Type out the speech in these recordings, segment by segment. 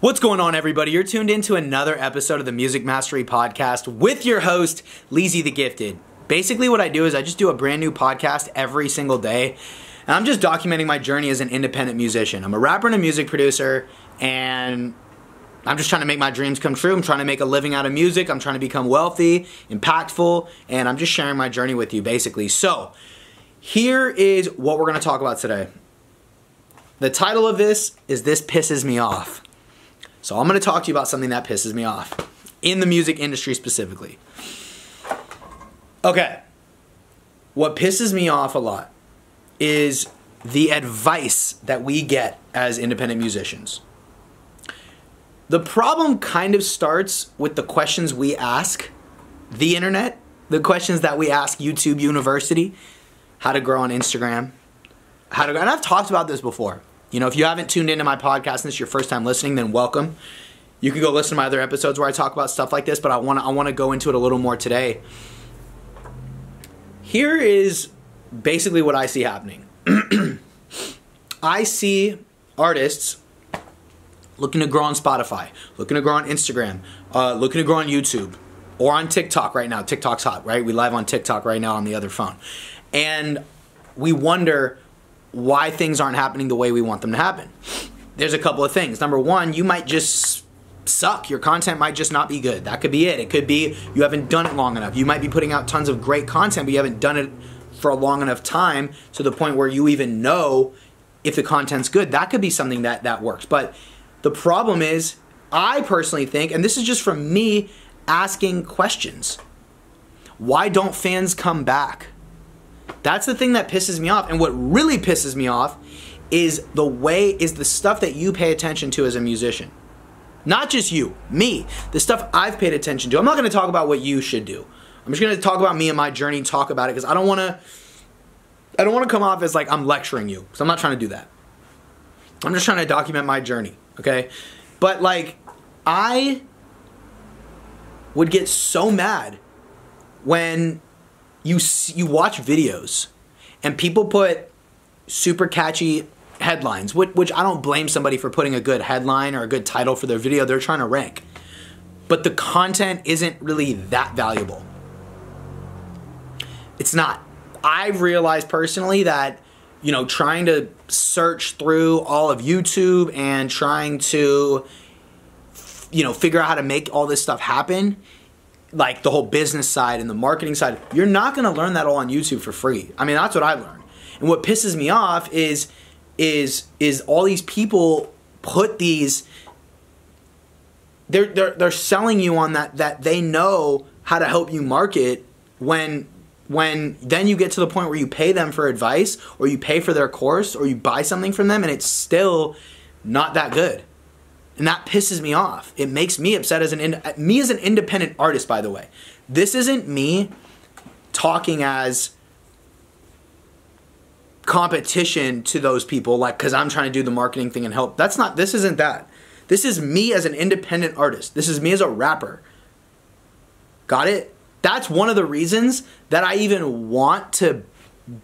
What's going on, everybody? You're tuned into another episode of the Music Mastery Podcast with your host, Leezy the Gifted. Basically, what I do is I just do a brand new podcast every single day, and I'm just documenting my journey as an independent musician. I'm a rapper and a music producer, and I'm just trying to make my dreams come true. I'm trying to make a living out of music. I'm trying to become wealthy, impactful, and I'm just sharing my journey with you, basically. So, here is what we're going to talk about today. The title of this is This Pisses Me Off. So I'm going to talk to you about something that pisses me off in the music industry specifically. Okay. What pisses me off a lot is the advice that we get as independent musicians. The problem kind of starts with the questions we ask the internet, the questions that we ask YouTube University, how to grow on Instagram, how to, grow. and I've talked about this before. You know, if you haven't tuned into my podcast and this is your first time listening, then welcome. You can go listen to my other episodes where I talk about stuff like this, but I want to I want to go into it a little more today. Here is basically what I see happening. I see artists looking to grow on Spotify, looking to grow on Instagram, uh, looking to grow on YouTube, or on TikTok right now. TikTok's hot, right? We live on TikTok right now on the other phone. And we wonder why things aren't happening the way we want them to happen. There's a couple of things. Number one, you might just suck. Your content might just not be good. That could be it. It could be you haven't done it long enough. You might be putting out tons of great content, but you haven't done it for a long enough time to the point where you even know if the content's good. That could be something that that works. But the problem is, I personally think, and this is just from me asking questions. Why don't fans come back? That's the thing that pisses me off. And what really pisses me off is the way, is the stuff that you pay attention to as a musician. Not just you, me. The stuff I've paid attention to. I'm not going to talk about what you should do. I'm just going to talk about me and my journey, talk about it, because I don't want to. I don't want to come off as like I'm lecturing you, because I'm not trying to do that. I'm just trying to document my journey, okay? But like, I would get so mad when you you watch videos and people put super catchy headlines, which, which I don't blame somebody for putting a good headline or a good title for their video. They're trying to rank. But the content isn't really that valuable. It's not. I've realized personally that, you know, trying to search through all of YouTube and trying to, you know, figure out how to make all this stuff happen like the whole business side and the marketing side, you're not going to learn that all on YouTube for free. I mean, that's what I learned. And what pisses me off is is is all these people put these they're they're they're selling you on that that they know how to help you market when when then you get to the point where you pay them for advice or you pay for their course or you buy something from them and it's still not that good. And that pisses me off. It makes me upset as an me as an independent artist by the way. This isn't me talking as competition to those people like cuz I'm trying to do the marketing thing and help. That's not this isn't that. This is me as an independent artist. This is me as a rapper. Got it? That's one of the reasons that I even want to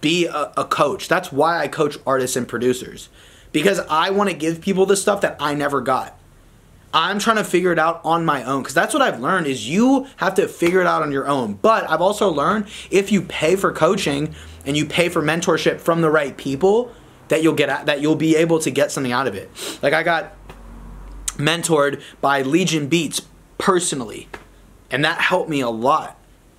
be a, a coach. That's why I coach artists and producers. Because I want to give people the stuff that I never got. I'm trying to figure it out on my own because that's what I've learned is you have to figure it out on your own. But I've also learned if you pay for coaching and you pay for mentorship from the right people, that you'll get that you'll be able to get something out of it. Like I got mentored by Legion Beats personally, and that helped me a lot.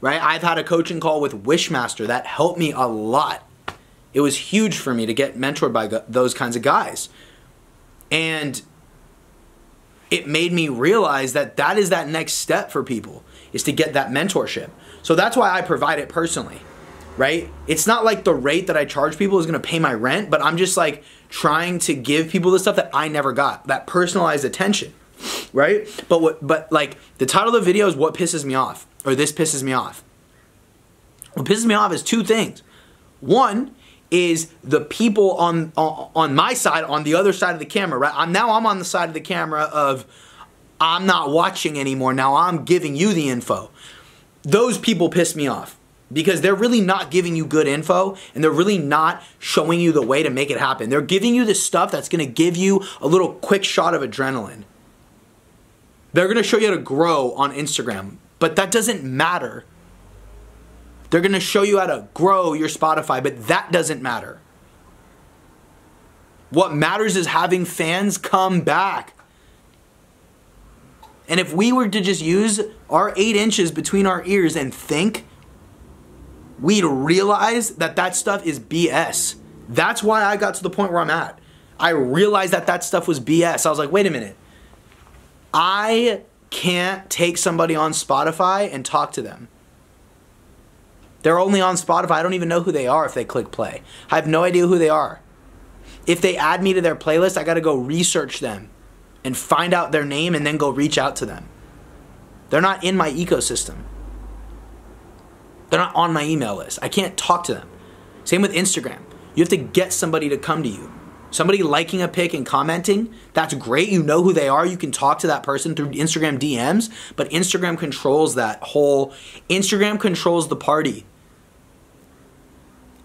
Right? I've had a coaching call with Wishmaster that helped me a lot. It was huge for me to get mentored by those kinds of guys. And it made me realize that that is that next step for people is to get that mentorship. So that's why I provide it personally, right? It's not like the rate that I charge people is to pay my rent, but I'm just like trying to give people the stuff that I never got, that personalized attention, right? But what but like the title of the video is what pisses me off or this pisses me off. What pisses me off is two things. One is the people on, uh, on my side, on the other side of the camera, right? I'm, now I'm on the side of the camera of I'm not watching anymore. Now I'm giving you the info. Those people piss me off because they're really not giving you good info and they're really not showing you the way to make it happen. They're giving you the stuff that's going to give you a little quick shot of adrenaline. They're going to show you how to grow on Instagram, but that doesn't matter. They're going to show you how to grow your Spotify, but that doesn't matter. What matters is having fans come back. And if we were to just use our eight inches between our ears and think, we'd realize that that stuff is BS. That's why I got to the point where I'm at. I realized that that stuff was BS. I was like, wait a minute. I can't take somebody on Spotify and talk to them. They're only on Spotify. I don't even know who they are if they click play. I have no idea who they are. If they add me to their playlist, I got to go research them and find out their name and then go reach out to them. They're not in my ecosystem. They're not on my email list. I can't talk to them. Same with Instagram. You have to get somebody to come to you. Somebody liking a pic and commenting, that's great. You know who they are. You can talk to that person through Instagram DMs, but Instagram controls that whole Instagram controls the party.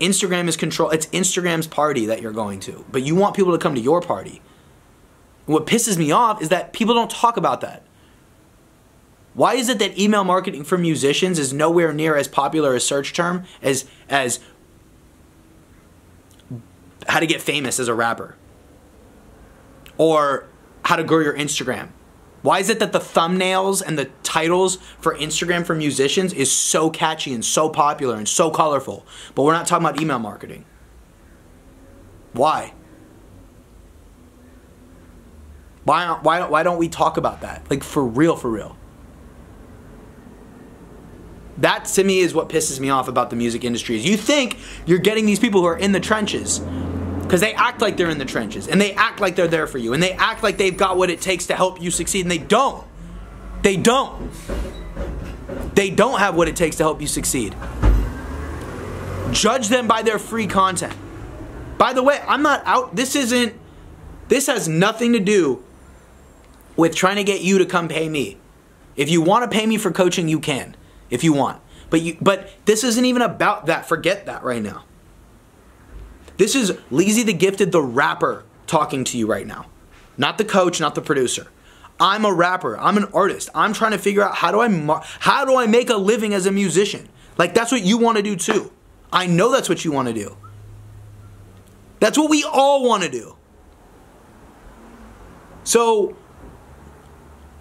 Instagram is control it's Instagram's party that you're going to. But you want people to come to your party. what pisses me off is that people don't talk about that. Why is it that email marketing for musicians is nowhere near as popular a search term as as how to get famous as a rapper? Or how to grow your Instagram? Why is it that the thumbnails and the titles for Instagram for musicians is so catchy and so popular and so colorful, but we're not talking about email marketing? Why? Why, why, why don't we talk about that? Like for real, for real. That to me is what pisses me off about the music industry. Is you think you're getting these people who are in the trenches because they act like they're in the trenches and they act like they're there for you and they act like they've got what it takes to help you succeed and they don't. They don't. They don't have what it takes to help you succeed. Judge them by their free content. By the way, I'm not out. This isn't, this has nothing to do with trying to get you to come pay me. If you want to pay me for coaching, you can, if you want. But you, but this isn't even about that. Forget that right now. This is Leezy the Gifted, the rapper, talking to you right now. Not the coach, not the producer. I'm a rapper. I'm an artist. I'm trying to figure out how do I how do I make a living as a musician? Like that's what you want to do too. I know that's what you want to do. That's what we all want to do. So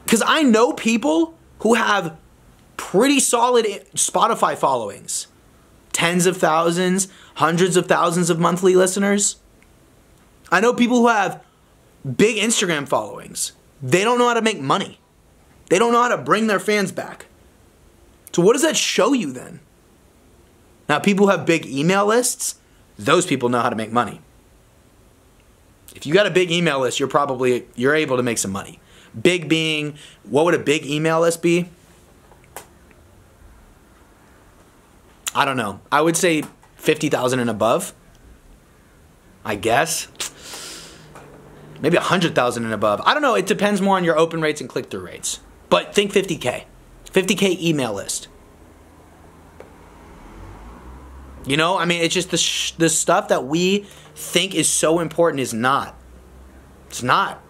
cuz I know people who have pretty solid Spotify followings tens of thousands, hundreds of thousands of monthly listeners. I know people who have big Instagram followings. They don't know how to make money. They don't know how to bring their fans back. So what does that show you then? Now people who have big email lists, those people know how to make money. If you got a big email list, you're probably you're able to make some money. Big being what would a big email list be? I don't know. I would say 50,000 and above. I guess. Maybe 100,000 and above. I don't know. It depends more on your open rates and click through rates. But think 50K. 50K email list. You know, I mean, it's just the, sh- the stuff that we think is so important is not. It's not.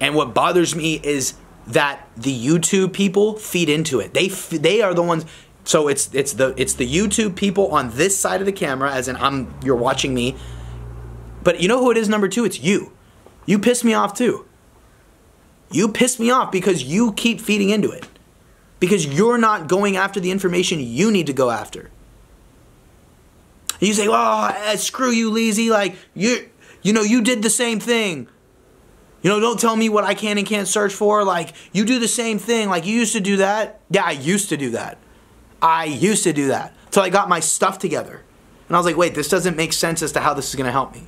And what bothers me is that the YouTube people feed into it. They f- they are the ones so it's it's the it's the YouTube people on this side of the camera, as in I'm you're watching me. But you know who it is number two? It's you. You piss me off too. You piss me off because you keep feeding into it. Because you're not going after the information you need to go after. you say, "Oh, eh, screw you, Leezy! Like you, you know, you did the same thing. You know, don't tell me what I can and can't search for. Like you do the same thing. Like you used to do that. Yeah, I used to do that. I used to do that until I got my stuff together. And I was like, wait, this doesn't make sense as to how this is going to help me.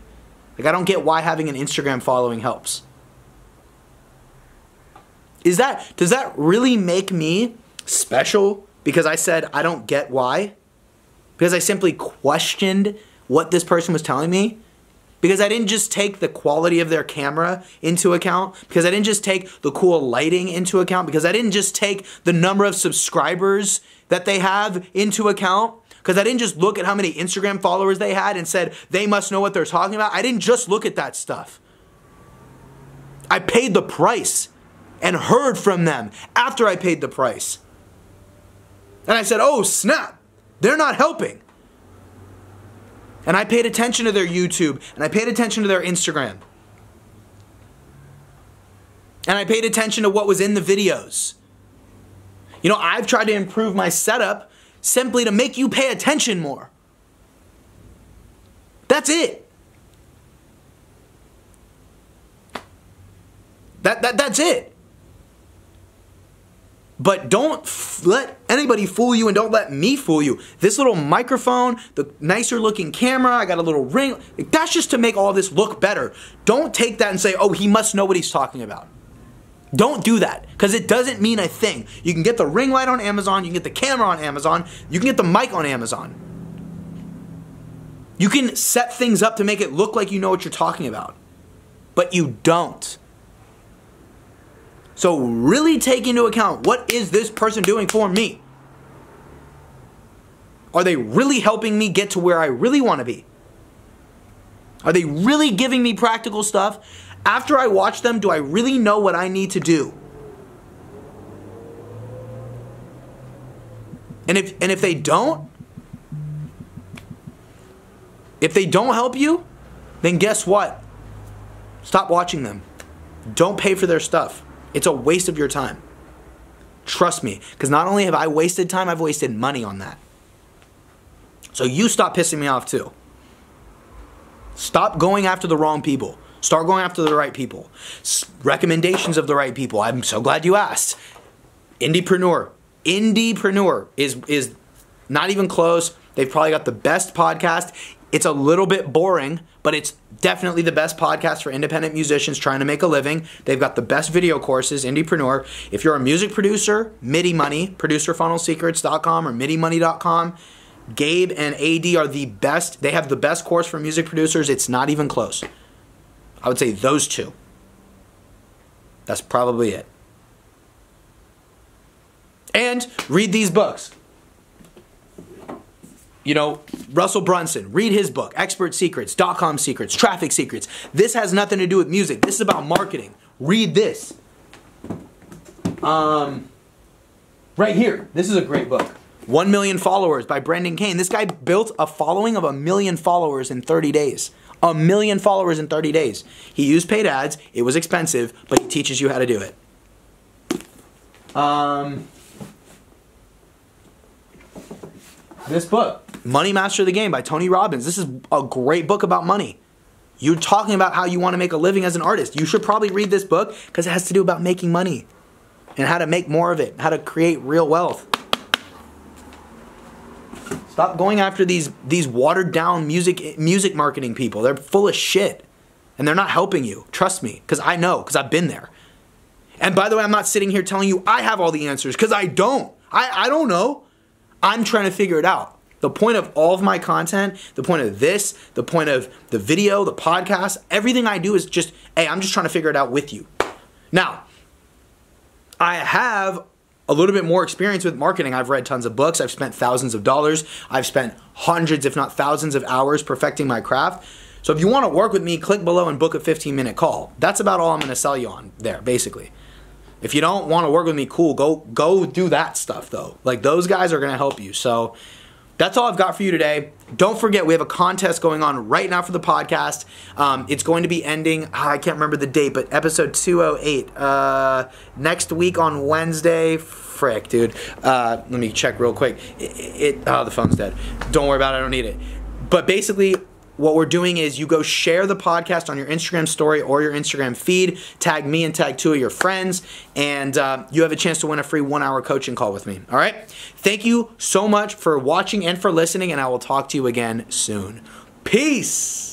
Like, I don't get why having an Instagram following helps. Is that, does that really make me special because I said I don't get why? Because I simply questioned what this person was telling me? Because I didn't just take the quality of their camera into account, because I didn't just take the cool lighting into account, because I didn't just take the number of subscribers that they have into account, because I didn't just look at how many Instagram followers they had and said they must know what they're talking about. I didn't just look at that stuff. I paid the price and heard from them after I paid the price. And I said, oh, snap, they're not helping. And I paid attention to their YouTube and I paid attention to their Instagram. And I paid attention to what was in the videos. You know, I've tried to improve my setup simply to make you pay attention more. That's it. That, that, that's it. But don't f- let anybody fool you and don't let me fool you. This little microphone, the nicer looking camera, I got a little ring. That's just to make all this look better. Don't take that and say, oh, he must know what he's talking about. Don't do that because it doesn't mean a thing. You can get the ring light on Amazon, you can get the camera on Amazon, you can get the mic on Amazon. You can set things up to make it look like you know what you're talking about, but you don't. So really take into account what is this person doing for me? Are they really helping me get to where I really want to be? Are they really giving me practical stuff? After I watch them, do I really know what I need to do? And if and if they don't, if they don't help you, then guess what? Stop watching them. Don't pay for their stuff. It's a waste of your time. Trust me, because not only have I wasted time, I've wasted money on that. So you stop pissing me off too. Stop going after the wrong people. Start going after the right people. S- recommendations of the right people. I'm so glad you asked. Indiepreneur. Indiepreneur is is not even close. They've probably got the best podcast. It's a little bit boring, but it's definitely the best podcast for independent musicians trying to make a living. They've got the best video courses, Indiepreneur. If you're a music producer, MIDI Money, producerfunnelsecrets.com or MIDImoney.com. Gabe and AD are the best. They have the best course for music producers. It's not even close. I would say those two. That's probably it. And read these books you know, Russell Brunson, read his book, Expert Secrets, dot com secrets, traffic secrets. This has nothing to do with music. This is about marketing. Read this. Um, right here. This is a great book. 1 Million Followers by Brendan Kane. This guy built a following of a million followers in 30 days. A million followers in 30 days. He used paid ads. It was expensive, but he teaches you how to do it. Um, this book, Money Master the Game by Tony Robbins. This is a great book about money. You're talking about how you want to make a living as an artist. You should probably read this book because it has to do about making money and how to make more of it, how to create real wealth. Stop going after these these watered down music music marketing people. They're full of shit. And they're not helping you. Trust me, cuz I know, cuz I've been there. And by the way, I'm not sitting here telling you I have all the answers cuz I don't. I I don't know. I'm trying to figure it out. The point of all of my content, the point of this, the point of the video, the podcast, everything I do is just, hey, I'm just trying to figure it out with you. Now, I have a little bit more experience with marketing. I've read tons of books, I've spent thousands of dollars, I've spent hundreds, if not thousands, of hours perfecting my craft. So if you want to work with me, click below and book a 15 minute call. That's about all I'm going to sell you on there, basically. If you don't want to work with me, cool. Go go do that stuff though. Like those guys are gonna help you. So that's all I've got for you today. Don't forget, we have a contest going on right now for the podcast. Um, it's going to be ending, ah, I can't remember the date, but episode 208. Uh, next week on Wednesday. Frick, dude. Uh, let me check real quick. It, it, oh, the phone's dead. Don't worry about it, I don't need it. But basically, what we're doing is you go share the podcast on your Instagram story or your Instagram feed, tag me and tag two of your friends, and uh, you have a chance to win a free one hour coaching call with me. All right? Thank you so much for watching and for listening, and I will talk to you again soon. Peace.